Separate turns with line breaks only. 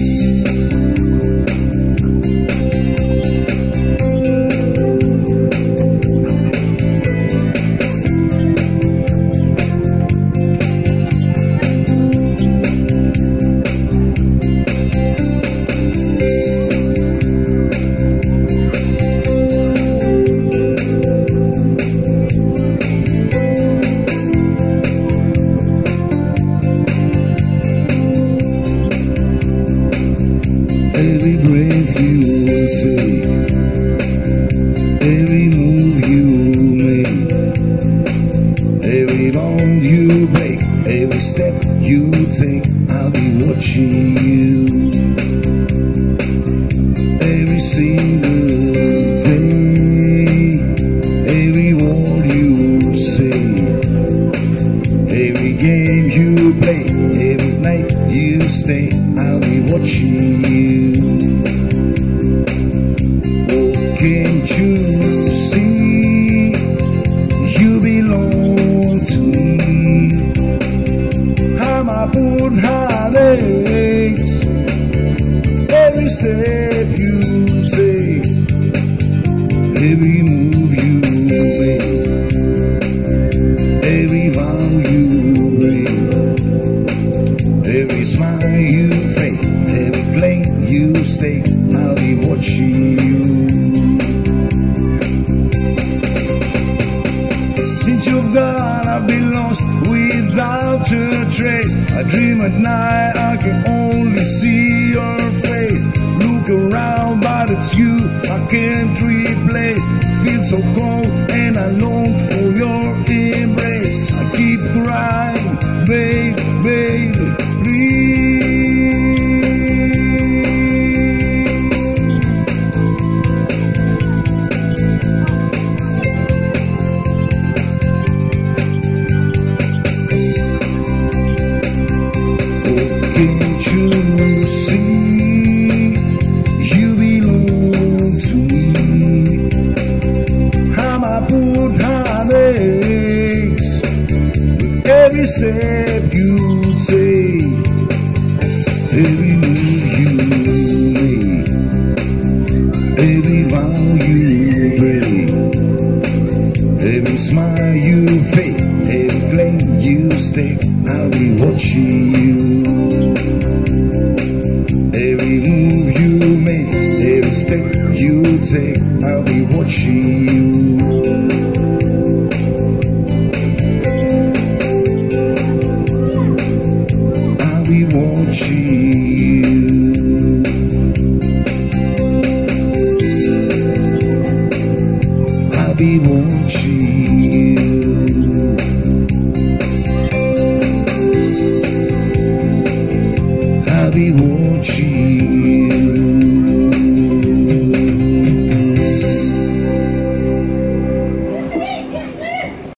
Every I'll be watching you. Every single day, every word you say, every game you play, every night you stay, I'll be watching you. Oh, can't you see you belong to me? Poor heartaches every step you take, every move you make, every vow you break, every smile you fake, every plane you stake, I'll be watching you. Since you've gone, I've been lost without a trace. I dream at night, I can only see your face. Look around, but it's you I can't replace. Feel so cold, every step you take, every move you make, every vow you break, every smile you fake, every plane you stake. I'll be watching you. Every move you make, every step you take, I'll be watching you. Be watching you. I'll be watching